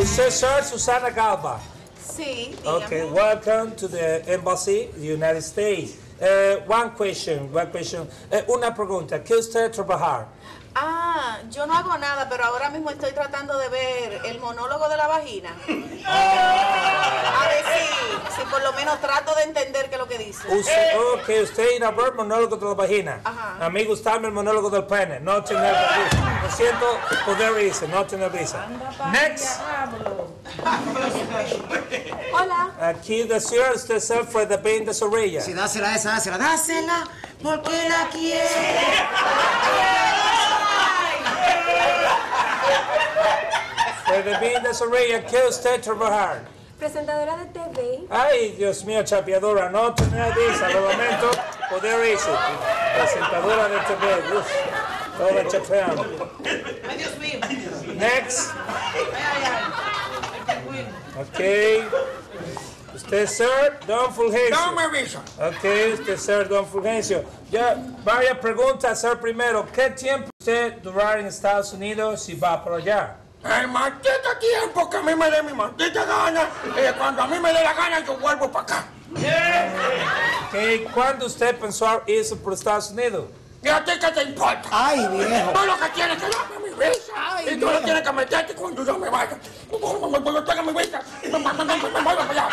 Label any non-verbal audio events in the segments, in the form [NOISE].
Usted, sir, Susana Galva. Sí, Okay, dígame. welcome to the embassy, the United States. Eh, one question, one question. Eh, una pregunta. ¿Qué usted trabajar? Ah, yo no hago nada, pero ahora mismo estoy tratando de ver el monólogo de la vagina. A ver si, si por lo menos trato de entender qué es lo que dice. Usted, ok, usted ir a ver monólogo de la vagina. Ajá. A mí gustame el monólogo del pene. No tener visa. Lo siento, poder irse, no tener visa. Next. [LAUGHS] Hola. Aquí decía usted se fue de bien de Sorrella. Si dásela esa, dásela, dásela, porque la quiere. Fue de bien de Sorrella. ¿Qué usted trabajar? Presentadora de TV. Ay, Dios mío, chapeadora, no tener visa. Lo lamento, poder irse. Presentadora de TV. Uf, toda chapeando. Ay, Dios mío. Next. Ay, ay, ay. El pingüino. Ok. Usted, sir, Don Fulgencio. Dame visa. Ok, usted, sir, Don Fulgencio. Ya, varias preguntas, sir. Primero, ¿qué tiempo usted durar en Estados Unidos si va por allá? El maldito tiempo que a mí me dé mi maldita gana. Y cuando a mí me dé la gana, yo vuelvo para acá. Ok, ¿cuándo usted pensó irse por Estados Unidos? ¿Y a ti qué te importa? Ay, viejo. Tú lo que tienes que darme mi visa. Ay, y tú viejo. lo tienes que meterte cuando yo me vaya. Cuando yo tenga mi visa, me, me, me, me, me voy para allá.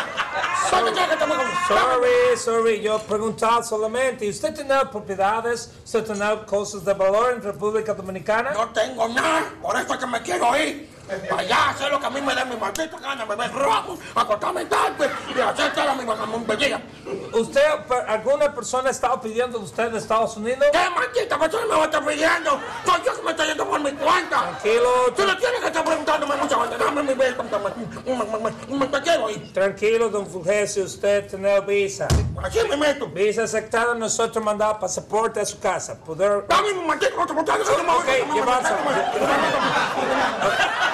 ¿Dónde quieres que te voy a Sorry, sorry, yo preguntaba solamente. ¿Usted tiene propiedades? ¿Usted tiene cosas de valor en República Dominicana? No tengo nada, por eso es que me quiero ir. Para allá, a mí me dé mi maldita gana, beber rojo, acostarme tarde y hacer toda mi vagabundería. ¿Usted, alguna persona estaba pidiendo de usted de Estados Unidos? ¿Qué maldita persona me va a estar pidiendo? Soy yo que me estoy yendo por mi cuenta. Tranquilo, Tú no tienes que estar preguntándome muchas veces. Dame mi beso, me, me, me, me, te quiero ir. Tranquilo, don Fulgencio, usted tiene visa. Así me meto. Visa aceptada, nosotros mandamos pasaporte a su casa. Poder... Dame mi maldito otro botón. Ok, llevarse. [LAUGHS]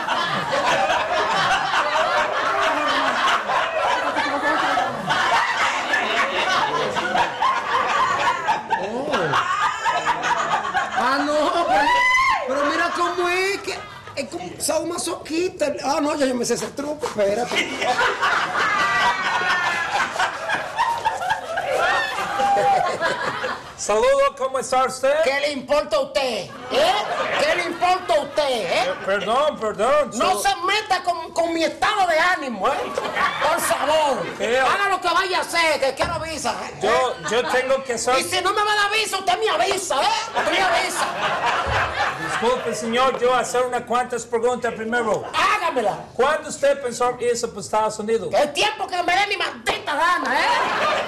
Ah, no, pero, pero mira cómo es que. Es como sadomasoquista. Ah, no, ya yo me sé ese truco, espérate. Saludos, ¿cómo está usted? ¿Qué le importa a usted? ¿Eh? ¿Qué le importa a usted? ¿Eh? Perdón, perdón. No so- se meta con, con mi estado de ánimo, ¿eh? Por favor. Haga lo que vaya a hacer, que quiero visa. ¿eh? Yo, yo tengo que hacer... Y si no me va a dar visa, usted me avisa, ¿eh? Usted me avisa. Disculpe, señor, yo hacer unas cuantas preguntas primero. Hágamela. ¿Cuándo usted pensó irse por Estados Unidos? El tiempo que me dé mi maldita gana, ¿eh?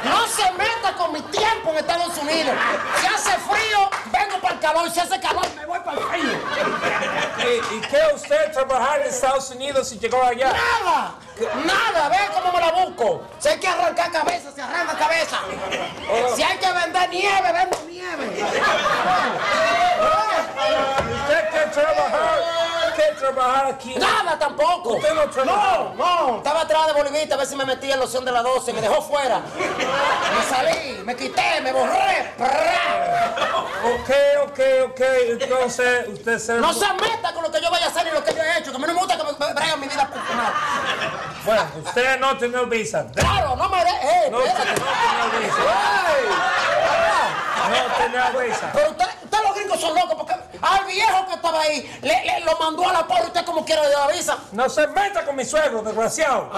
No se meta con mi tiempo en Estados Unidos. Si hace frío, vengo para el calor. Si hace calor, me voy para el frío. ¿Y, y qué usted trabajar en Estados Unidos si llegó allá? Nada. Nada, ve cómo me la busco. Si hay que arrancar cabeza, se arranca cabeza. Si hay que vender nieve, vendo nieve. Trabajar aquí? Nada tampoco. ¿Usted no? No, no. Estaba atrás de Bolivita a ver si me metía en loción de la 12. Me dejó fuera. Me salí, me quité, me borré. Ok, ok, ok. Entonces, usted se... No se meta con lo que yo vaya a hacer y lo que yo he hecho. Que a mí no me gusta que me breguen mi vida personal. Bueno, usted no tiene visa. Claro, no me. Eh, No, no tiene visa. No tiene visa. Pero usted, usted los gringos son locos porque al viejo que estaba ahí le, le- lo mandó a la porra. ¿Usted como quiere de la visa? No se meta con mi suegro, desgraciado.